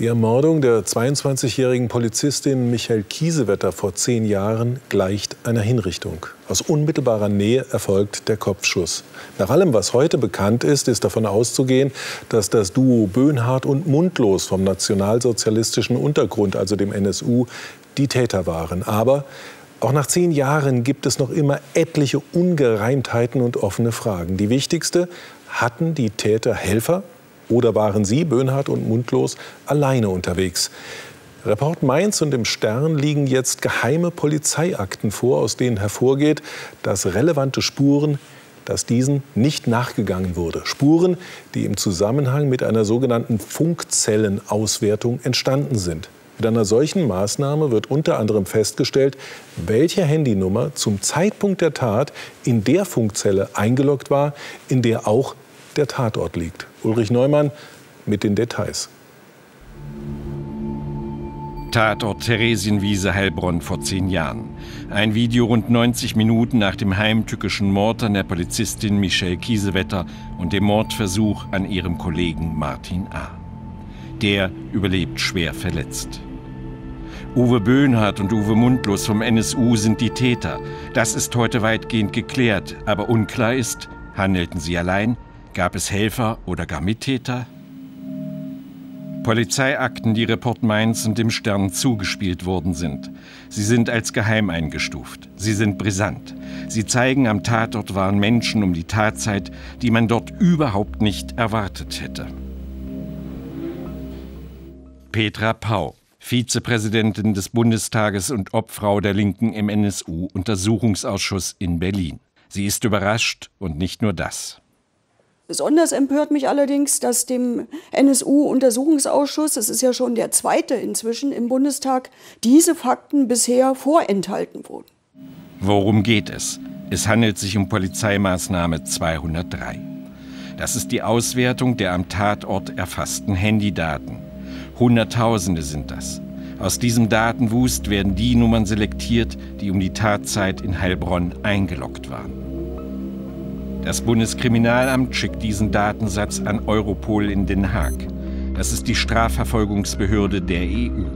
Die Ermordung der 22-jährigen Polizistin Michael Kiesewetter vor zehn Jahren gleicht einer Hinrichtung. Aus unmittelbarer Nähe erfolgt der Kopfschuss. Nach allem, was heute bekannt ist, ist davon auszugehen, dass das Duo Böhnhardt und Mundlos vom nationalsozialistischen Untergrund, also dem NSU, die Täter waren. Aber auch nach zehn Jahren gibt es noch immer etliche Ungereimtheiten und offene Fragen. Die wichtigste, hatten die Täter Helfer? Oder waren Sie, Böhnhardt und Mundlos, alleine unterwegs? Report Mainz und im Stern liegen jetzt geheime Polizeiakten vor, aus denen hervorgeht, dass relevante Spuren, dass diesen nicht nachgegangen wurde. Spuren, die im Zusammenhang mit einer sogenannten Funkzellenauswertung entstanden sind. Mit einer solchen Maßnahme wird unter anderem festgestellt, welche Handynummer zum Zeitpunkt der Tat in der Funkzelle eingeloggt war, in der auch der Tatort liegt. Ulrich Neumann mit den Details. Tatort Theresienwiese Heilbronn vor zehn Jahren. Ein Video rund 90 Minuten nach dem heimtückischen Mord an der Polizistin Michelle Kiesewetter und dem Mordversuch an ihrem Kollegen Martin A. Der überlebt schwer verletzt. Uwe Böhnhardt und Uwe Mundlos vom NSU sind die Täter. Das ist heute weitgehend geklärt, aber unklar ist, handelten sie allein Gab es Helfer oder gar Mittäter? Polizeiakten, die Report Mainz und dem Stern zugespielt worden sind. Sie sind als geheim eingestuft. Sie sind brisant. Sie zeigen, am Tatort waren Menschen um die Tatzeit, die man dort überhaupt nicht erwartet hätte. Petra Pau, Vizepräsidentin des Bundestages und Obfrau der Linken im NSU-Untersuchungsausschuss in Berlin. Sie ist überrascht und nicht nur das. Besonders empört mich allerdings, dass dem NSU-Untersuchungsausschuss, das ist ja schon der zweite inzwischen im Bundestag, diese Fakten bisher vorenthalten wurden. Worum geht es? Es handelt sich um Polizeimaßnahme 203. Das ist die Auswertung der am Tatort erfassten Handydaten. Hunderttausende sind das. Aus diesem Datenwust werden die Nummern selektiert, die um die Tatzeit in Heilbronn eingeloggt waren. Das Bundeskriminalamt schickt diesen Datensatz an Europol in Den Haag. Das ist die Strafverfolgungsbehörde der EU.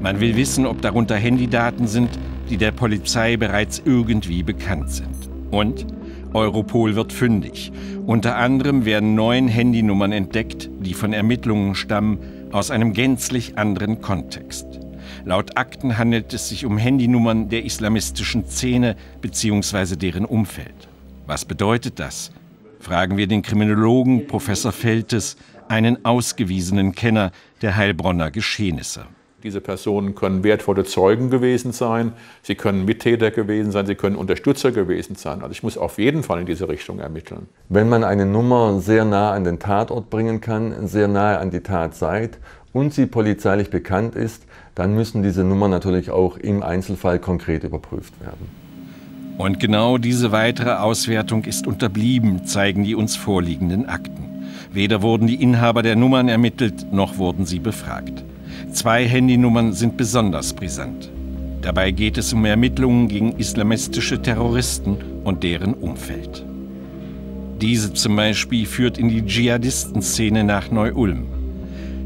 Man will wissen, ob darunter Handydaten sind, die der Polizei bereits irgendwie bekannt sind. Und Europol wird fündig. Unter anderem werden neun Handynummern entdeckt, die von Ermittlungen stammen aus einem gänzlich anderen Kontext. Laut Akten handelt es sich um Handynummern der islamistischen Szene bzw. deren Umfeld. Was bedeutet das? Fragen wir den Kriminologen Professor Feltes, einen ausgewiesenen Kenner der Heilbronner Geschehnisse. Diese Personen können wertvolle Zeugen gewesen sein, sie können Mittäter gewesen sein, sie können Unterstützer gewesen sein. Also ich muss auf jeden Fall in diese Richtung ermitteln. Wenn man eine Nummer sehr nah an den Tatort bringen kann, sehr nahe an die Tatzeit und sie polizeilich bekannt ist, dann müssen diese Nummern natürlich auch im Einzelfall konkret überprüft werden. Und genau diese weitere Auswertung ist unterblieben, zeigen die uns vorliegenden Akten. Weder wurden die Inhaber der Nummern ermittelt, noch wurden sie befragt. Zwei Handynummern sind besonders brisant. Dabei geht es um Ermittlungen gegen islamistische Terroristen und deren Umfeld. Diese zum Beispiel führt in die Dschihadistenszene nach Neu-Ulm.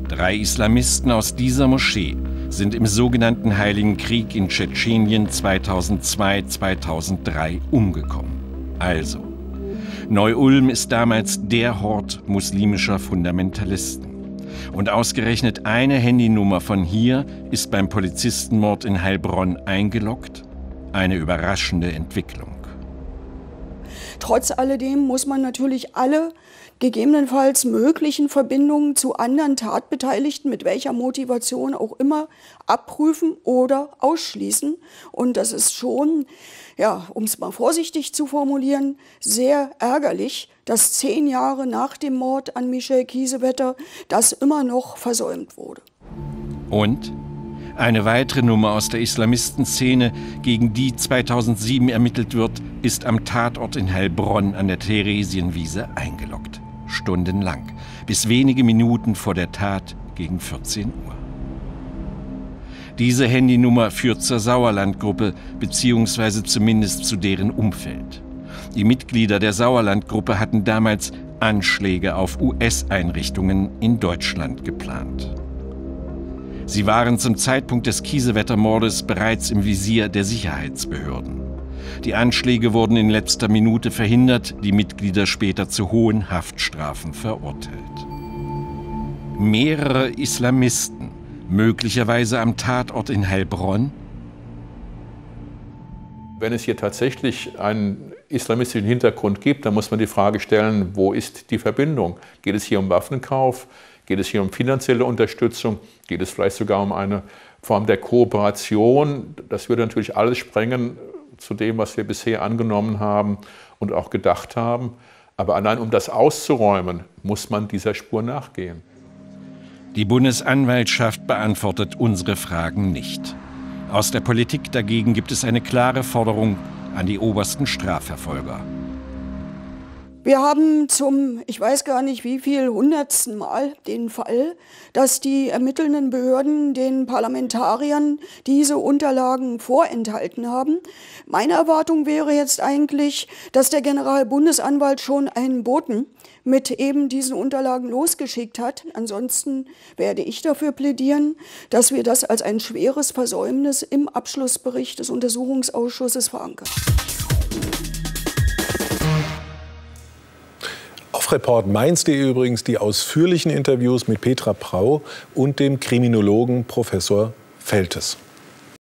Drei Islamisten aus dieser Moschee sind im sogenannten Heiligen Krieg in Tschetschenien 2002-2003 umgekommen. Also, Neu-Ulm ist damals der Hort muslimischer Fundamentalisten. Und ausgerechnet eine Handynummer von hier ist beim Polizistenmord in Heilbronn eingeloggt. Eine überraschende Entwicklung. Trotz alledem muss man natürlich alle gegebenenfalls möglichen Verbindungen zu anderen Tatbeteiligten, mit welcher Motivation auch immer, abprüfen oder ausschließen. Und das ist schon, ja, um es mal vorsichtig zu formulieren, sehr ärgerlich, dass zehn Jahre nach dem Mord an Michel Kiesewetter das immer noch versäumt wurde. Und eine weitere Nummer aus der Islamistenszene, gegen die 2007 ermittelt wird, ist am Tatort in Heilbronn an der Theresienwiese eingeloggt stundenlang, bis wenige Minuten vor der Tat gegen 14 Uhr. Diese Handynummer führt zur Sauerlandgruppe bzw. zumindest zu deren Umfeld. Die Mitglieder der Sauerlandgruppe hatten damals Anschläge auf US-Einrichtungen in Deutschland geplant. Sie waren zum Zeitpunkt des Kiesewetter-Mordes bereits im Visier der Sicherheitsbehörden. Die Anschläge wurden in letzter Minute verhindert, die Mitglieder später zu hohen Haftstrafen verurteilt. Mehrere Islamisten, möglicherweise am Tatort in Heilbronn? Wenn es hier tatsächlich einen islamistischen Hintergrund gibt, dann muss man die Frage stellen, wo ist die Verbindung? Geht es hier um Waffenkauf? Geht es hier um finanzielle Unterstützung? Geht es vielleicht sogar um eine Form der Kooperation? Das würde natürlich alles sprengen zu dem, was wir bisher angenommen haben und auch gedacht haben. Aber allein um das auszuräumen, muss man dieser Spur nachgehen. Die Bundesanwaltschaft beantwortet unsere Fragen nicht. Aus der Politik dagegen gibt es eine klare Forderung an die obersten Strafverfolger. Wir haben zum, ich weiß gar nicht wie viel, hundertsten Mal den Fall, dass die ermittelnden Behörden den Parlamentariern diese Unterlagen vorenthalten haben. Meine Erwartung wäre jetzt eigentlich, dass der Generalbundesanwalt schon einen Boten mit eben diesen Unterlagen losgeschickt hat. Ansonsten werde ich dafür plädieren, dass wir das als ein schweres Versäumnis im Abschlussbericht des Untersuchungsausschusses verankern. Auf Report Mainz.de übrigens die ausführlichen Interviews mit Petra Prau und dem Kriminologen Professor Feltes.